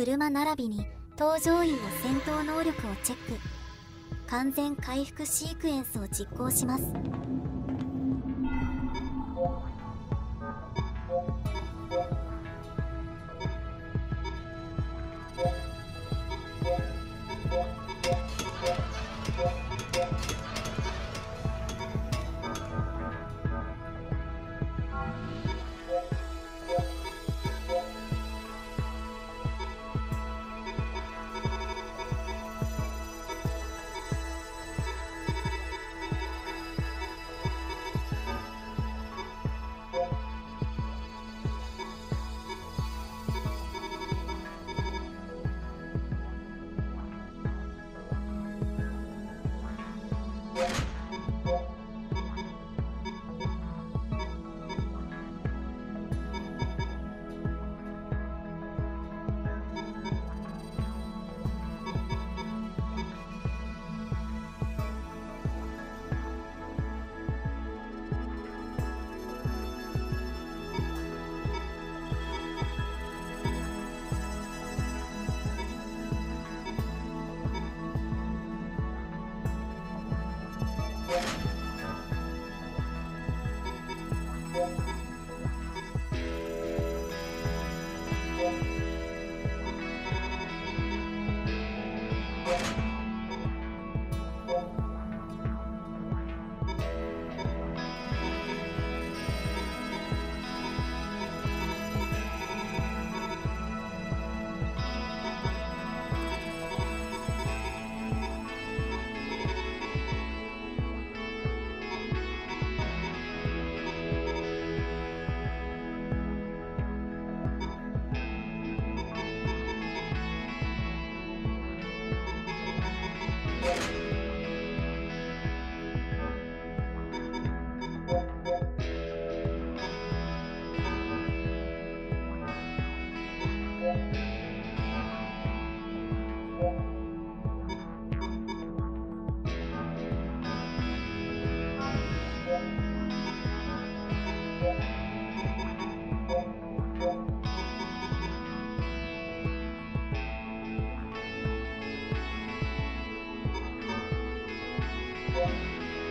車並びに搭乗員の戦闘能力をチェック。完全回復シークエンスを実行します。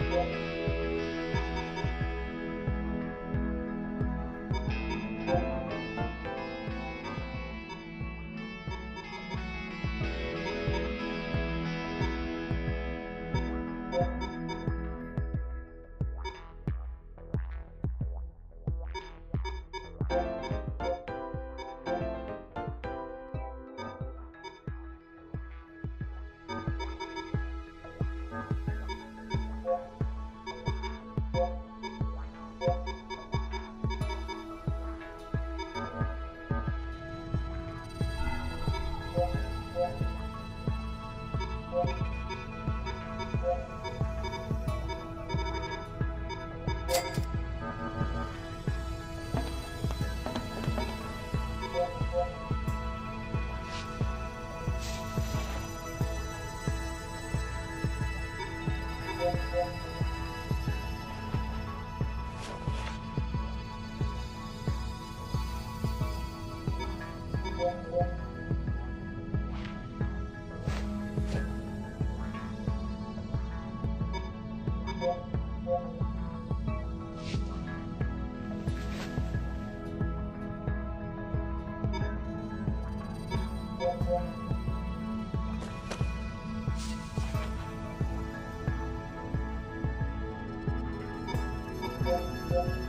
边。Yeah.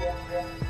Yeah.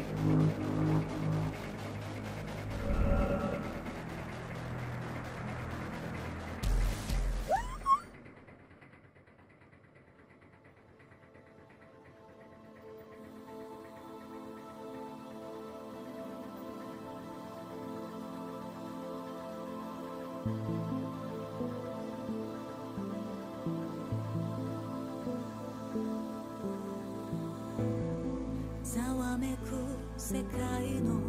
ざわめく世界の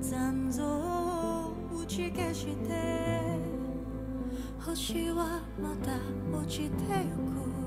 残像を打ち消して星はまた落ちてゆく。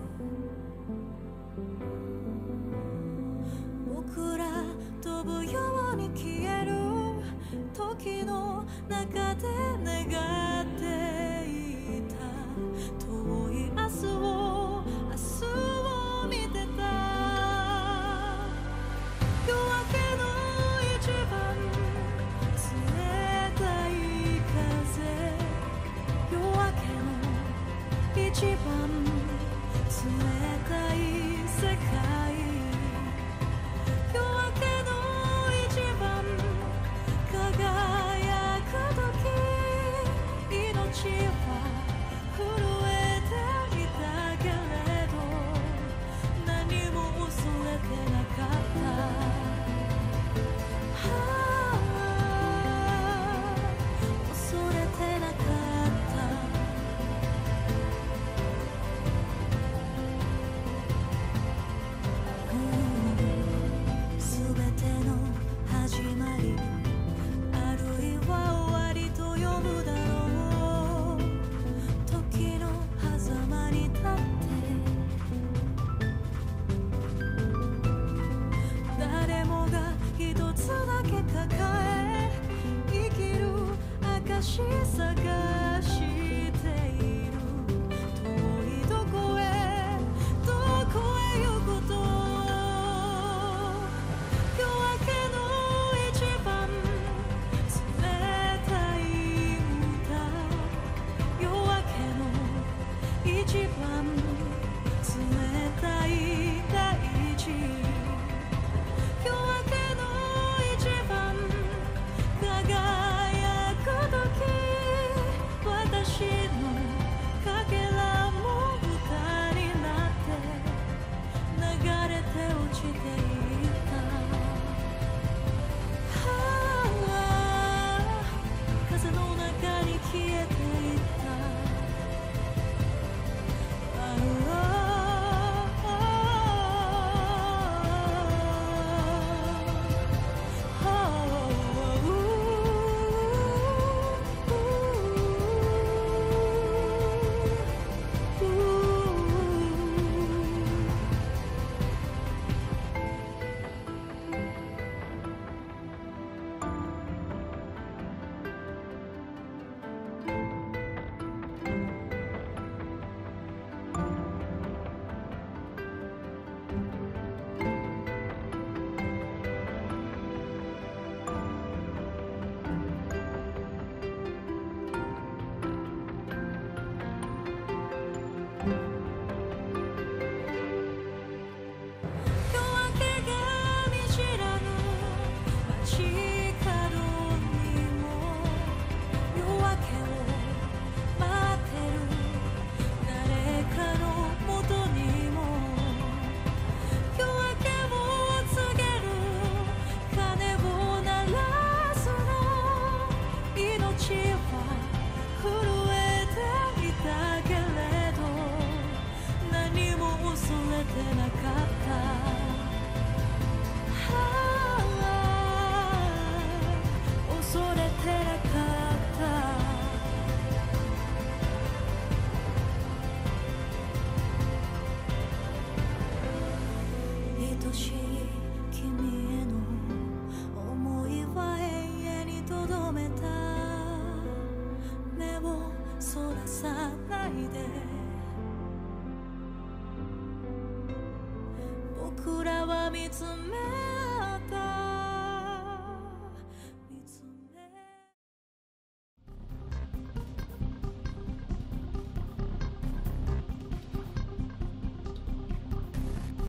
it's a mess.